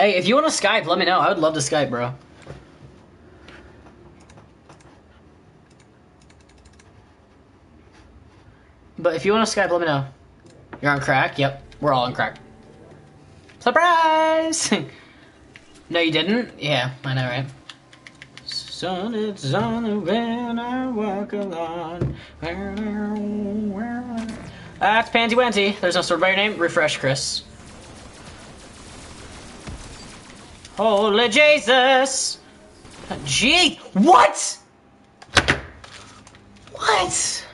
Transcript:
Hey, if you want to Skype, let me know. I would love to Skype, bro. But if you want to Skype, let me know. You're on crack? Yep, we're all on crack. Surprise! no, you didn't? Yeah, I know, right? Sun is on when I walk along. That's Pansy Wanty. There's no sword by your name. Refresh, Chris. Holy Jesus! Gee, what? What?